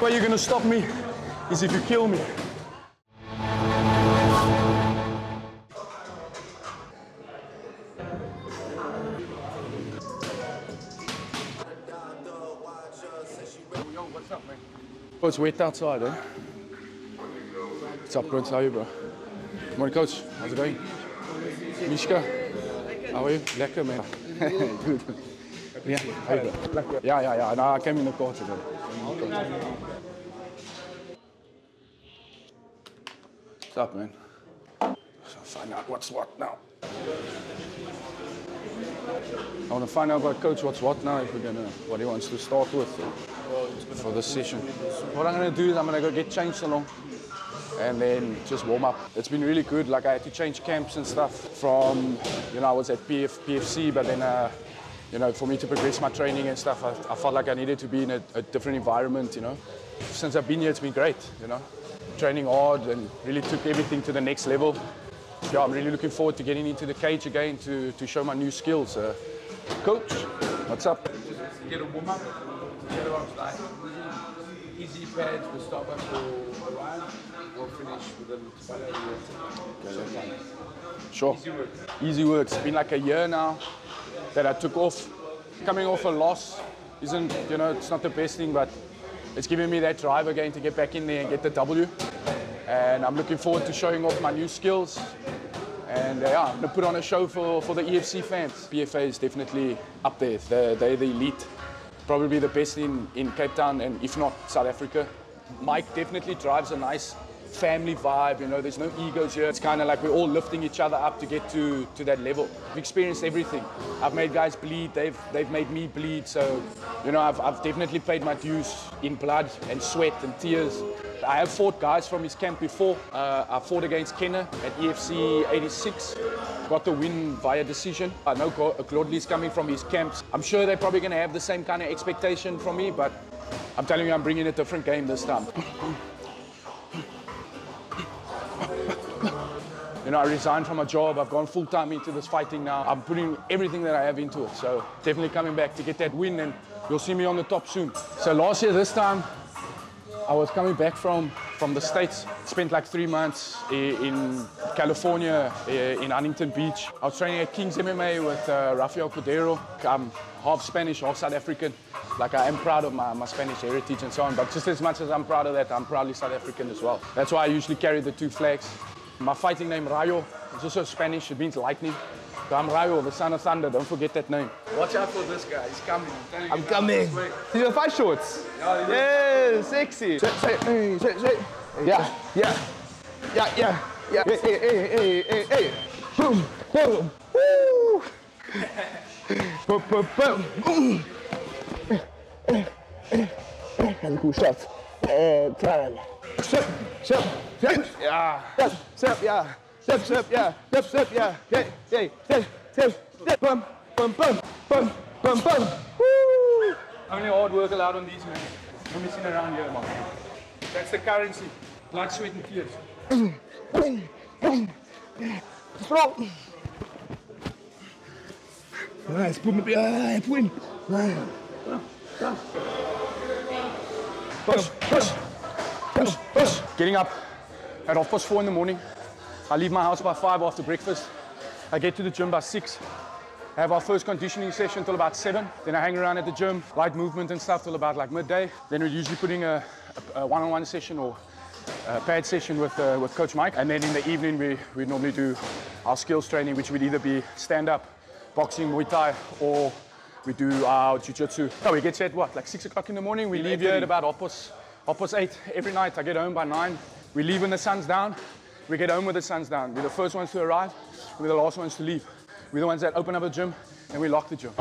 way you're gonna stop me is if you kill me. Oh, it's wet outside, eh? What's up, Prince? How are you, bro? Morning, coach. How's it going? Mishka, how are you? Lekker, man. Good. Yeah, how you doing? Yeah, yeah, yeah. No, I came in the car today. What's up, man? So find out what's what now. I want to find out about coach what's what now. If we're gonna, what he wants to start with for this session. What I'm gonna do is I'm gonna go get changed along and then just warm up. It's been really good. Like I had to change camps and stuff from, you know, I was at PF, PFC, but then, uh, you know, for me to progress my training and stuff, I, I felt like I needed to be in a, a, different environment, you know. Since I've been here, it's been great, you know. Training hard and really took everything to the next level. Yeah, I'm really looking forward to getting into the cage again to, to show my new skills. Uh, coach, what's up? Get a warm up. Get a warm. Easy pads start up for Ryan. We'll finish with them Sure. Easy work. Easy work. It's been like a year now that I took off. Coming off a loss isn't, you know, it's not the best thing, but it's giving me that drive again to get back in there and get the W. And I'm looking forward to showing off my new skills. And uh, yeah, I'm going to put on a show for, for the EFC fans. PFA is definitely up there. They're, they're the elite. Probably the best in, in Cape Town and if not South Africa. Mike definitely drives a nice family vibe, you know, there's no egos here. It's kind of like we're all lifting each other up to get to, to that level. I've experienced everything. I've made guys bleed, they've, they've made me bleed. So, you know, I've, I've definitely paid my dues in blood and sweat and tears. I have fought guys from his camp before. Uh, I fought against Kenner at EFC 86. Got the win via decision. I know Claude coming from his camps. I'm sure they're probably going to have the same kind of expectation from me, but I'm telling you, I'm bringing a different game this time. You know, I resigned from my job. I've gone full time into this fighting now. I'm putting everything that I have into it. So definitely coming back to get that win, and you'll see me on the top soon. So last year, this time, I was coming back from from the states. Spent like three months in California, in Huntington Beach. I was training at King's MMA with uh, Rafael Cordeiro. I'm half Spanish, half South African. Like I am proud of my, my Spanish heritage and so on, but just as much as I'm proud of that, I'm proudly South African as well. That's why I usually carry the two flags. My fighting name, Rayo, is also Spanish. It means lightning. So I'm Rayo, the son of thunder. Don't forget that name. Watch out for this guy. He's coming. I'm, I'm coming. See the fight shorts? Yeah, yeah sexy. Say, say, hey, say, say. Yeah, yeah, yeah, yeah, yeah. Hey, hey, hey, hey, hey, hey. Boom, boom. Woo. boom, boom, boom. And cool shots. And time. Step, step. Step, ja. Step, step, ja. Step, step, ja. Step, step, ja. Hey, hey, step, step, step. Bum, bum, bum, bum, bum, bum. Woo! Only hard work allowed on these, man. No missing around here, man. That's the currency. Blood, sweat, and tears. Strong. Nice, put me behind, put in. Push, push, push, push. Getting up at half past four in the morning. I leave my house by five after breakfast. I get to the gym by six. I have our first conditioning session till about seven. Then I hang around at the gym, light movement and stuff till about like midday. Then we're usually putting a, a one-on-one session or a pad session with, uh, with Coach Mike. And then in the evening, we, we normally do our skills training, which would either be stand-up, boxing, Muay Thai, or we do our jiu-jitsu. No, we get set, what, like six o'clock in the morning? We leave here at about half past, half eight every night. I get home by nine. We leave when the sun's down. We get home when the sun's down. We're the first ones to arrive. We're the last ones to leave. We're the ones that open up the gym and we lock the gym.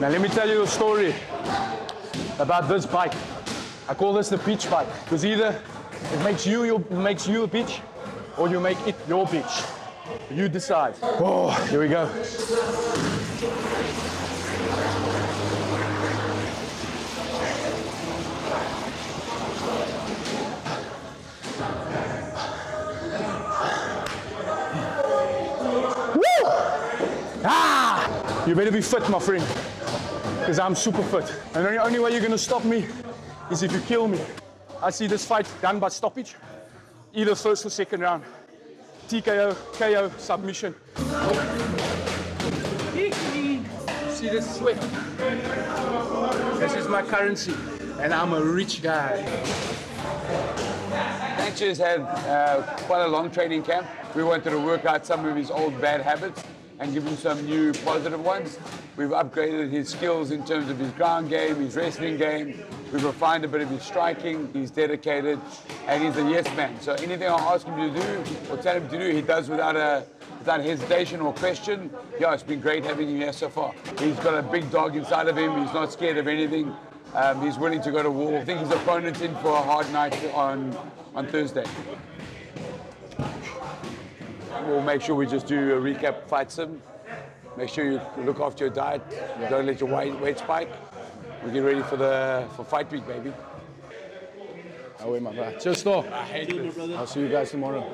Now let me tell you a story about this bike. I call this the beach bike because either it makes you, your, makes you a bitch, or you make it your bitch. You decide. Oh, here we go. Ah! You better be fit, my friend. Because I'm super fit. And the only way you're going to stop me is if you kill me. I see this fight done by stoppage. Either first or second round. TKO, KO, submission. See this sweat? This is my currency. And I'm a rich guy. Sanchez had uh, quite a long training camp. We wanted to work out some of his old bad habits and give him some new positive ones. We've upgraded his skills in terms of his ground game, his wrestling game. We've refined a bit of his striking. He's dedicated and he's a yes man. So anything I ask him to do or tell him to do, he does without a without hesitation or question. Yeah, it's been great having him here so far. He's got a big dog inside of him. He's not scared of anything. Um, he's willing to go to war. I think his opponent's in for a hard night on on Thursday. We'll make sure we just do a recap fight sim. Make sure you look after your diet. Don't let your weight, weight spike. We get ready for the for fight week, baby. Wait, my brother. Just though. I'll see you guys tomorrow.